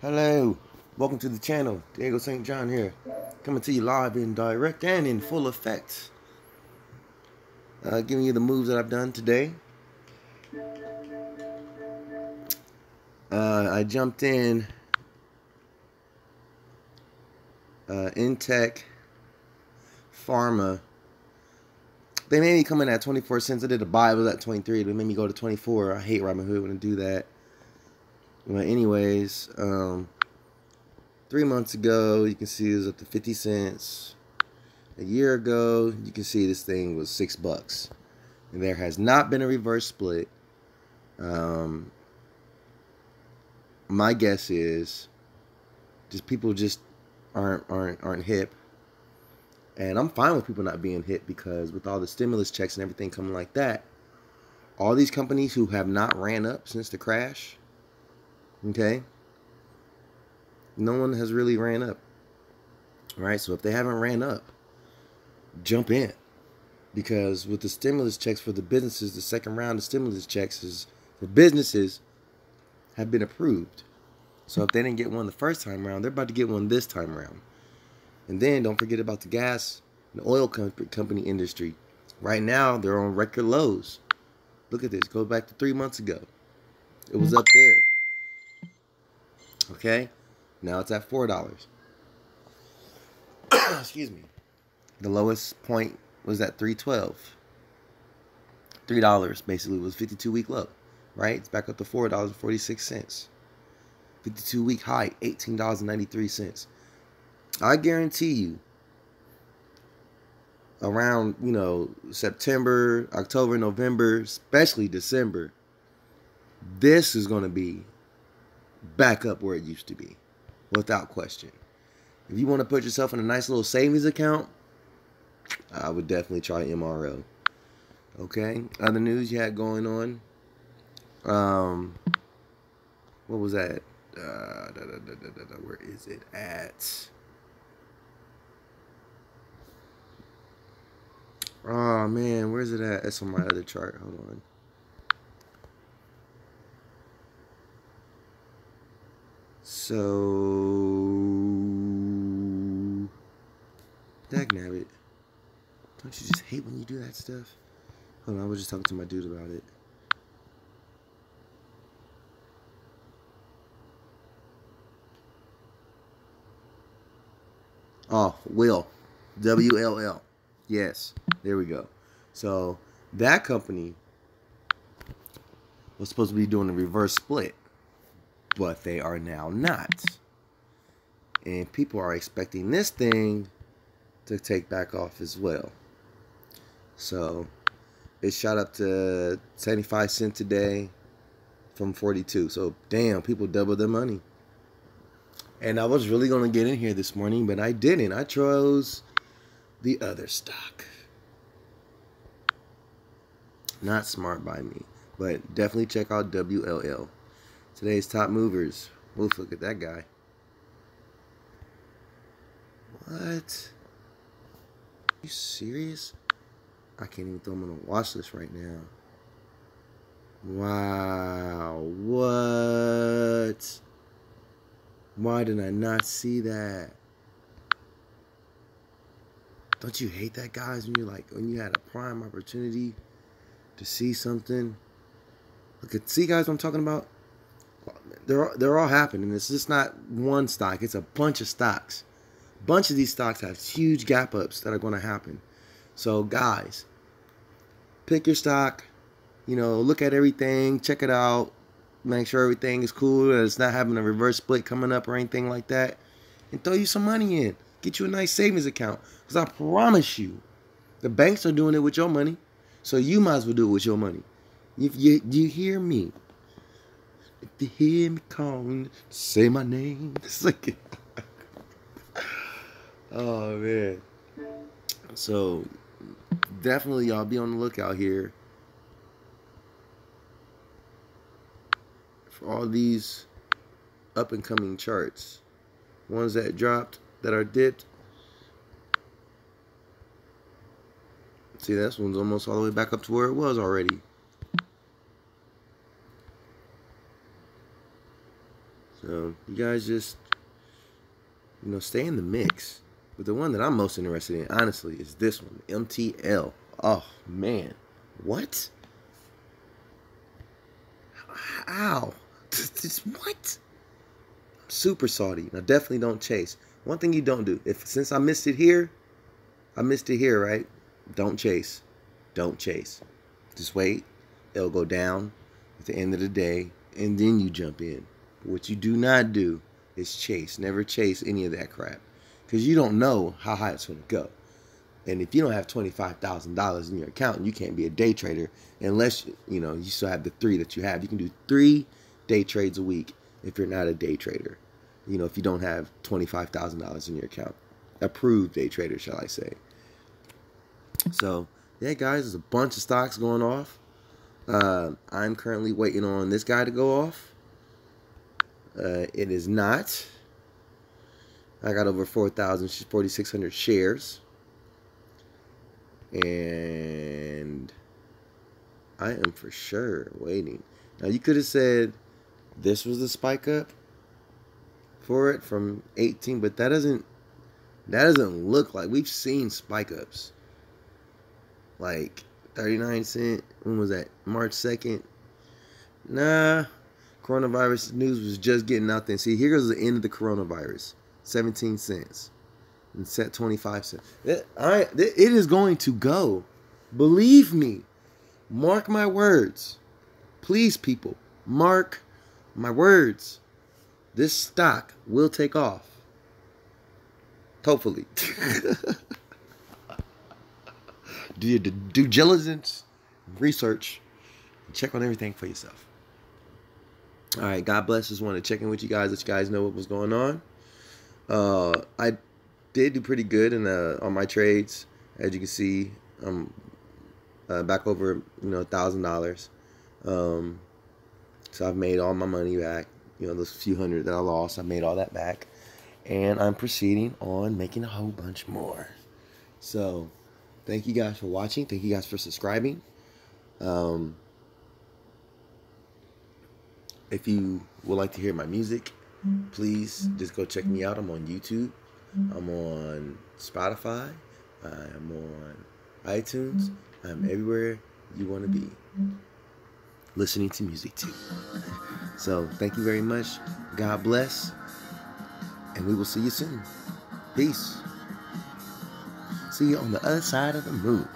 Hello, welcome to the channel. Diego St. John here, coming to you live in direct and in full effect. Uh, giving you the moves that I've done today. Uh, I jumped in uh, Intec Pharma. They made me come in at 24 cents. I did a buy, it was at 23. They made me go to 24. I hate Robinhood when I do that. But anyways, um, three months ago, you can see it was up to 50 cents. A year ago, you can see this thing was six bucks. And there has not been a reverse split. Um, my guess is just people just aren't aren't aren't hip. And I'm fine with people not being hip because with all the stimulus checks and everything coming like that, all these companies who have not ran up since the crash, okay, no one has really ran up. Right? So if they haven't ran up, jump in. Because with the stimulus checks for the businesses, the second round of stimulus checks is for businesses have been approved. So if they didn't get one the first time around, they're about to get one this time around. And then don't forget about the gas and oil company industry. Right now, they're on record lows. Look at this. Go back to three months ago. It was up there. Okay? Now it's at $4. Excuse me. The lowest point was at 312 $3 basically was 52 week low, right? It's back up to $4.46. 52 week high, $18.93. I guarantee you, around, you know, September, October, November, especially December, this is going to be back up where it used to be, without question. If you want to put yourself in a nice little savings account, I would definitely try MRO. Okay. Other news you had going on. Um, what was that? Uh, da, da, da, where is it at? Oh man, where's it at? It's on my other chart. Hold on. So, dagnabbit. Don't you just hate when you do that stuff? Hold on, I was just talking to my dude about it. Oh, Will. W L L. Yes. There we go. So that company was supposed to be doing a reverse split, but they are now not. And people are expecting this thing to take back off as well. So it shot up to 75 cents today from 42. So damn, people doubled their money. And I was really going to get in here this morning, but I didn't. I chose the other stock. Not smart by me, but definitely check out WLL. Today's top movers. Oof, look at that guy. What? Are you serious? I can't even throw him on a watch list right now. Wow. What? Why did I not see that? Don't you hate that, guys? When you like when you had a prime opportunity to see something. Look at see, guys, what I'm talking about. They're they're all happening. It's just not one stock. It's a bunch of stocks. Bunch of these stocks have huge gap ups that are going to happen. So, guys, pick your stock. You know, look at everything, check it out, make sure everything is cool. That it's not having a reverse split coming up or anything like that, and throw you some money in. Get you a nice savings account. Because I promise you, the banks are doing it with your money. So you might as well do it with your money. If you, you hear me, if you hear me calling, say my name. Like, oh, man. So definitely y'all be on the lookout here for all these up and coming charts. Ones that dropped that are dipped. See, this one's almost all the way back up to where it was already. So you guys just, you know, stay in the mix. But the one that I'm most interested in, honestly, is this one, MTL. Oh man, what? How? what? I'm Super salty. Now definitely don't chase. One thing you don't do. If since I missed it here, I missed it here, right? Don't chase. Don't chase. Just wait. It'll go down at the end of the day, and then you jump in. What you do not do is chase. Never chase any of that crap. Because you don't know how high it's going to go. And if you don't have $25,000 in your account, you can't be a day trader unless, you know, you still have the three that you have. You can do three day trades a week if you're not a day trader. You know, if you don't have $25,000 in your account. Approved day trader, shall I say. So, yeah, guys, there's a bunch of stocks going off. Uh, I'm currently waiting on this guy to go off. Uh, it is not. I got over 4,000, 4,600 shares. And I am for sure waiting. Now, you could have said this was the spike up for it from 18, but that doesn't that doesn't look like we've seen spike ups. Like 39 cent. When was that? March 2nd. Nah. Coronavirus news was just getting out there. See, here's the end of the coronavirus. 17 cents. And set 25 cents. It, I, it is going to go. Believe me. Mark my words. Please, people. Mark my words. This stock will take off. Hopefully. do your due diligence, research, check on everything for yourself. All right, God bless. Just wanted to check in with you guys, let you guys know what was going on. Uh, I did do pretty good in uh, on my trades, as you can see. I'm uh, back over you know a thousand dollars. Um, so I've made all my money back. You know those few hundred that I lost, I made all that back, and I'm proceeding on making a whole bunch more. So thank you guys for watching. Thank you guys for subscribing. Um, if you would like to hear my music, please just go check me out. I'm on YouTube. I'm on Spotify. I'm on iTunes. I'm everywhere you want to be. Listening to music too. So thank you very much. God bless. And we will see you soon. Peace. See you on the other side of the moon.